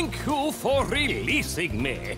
Thank you for releasing me.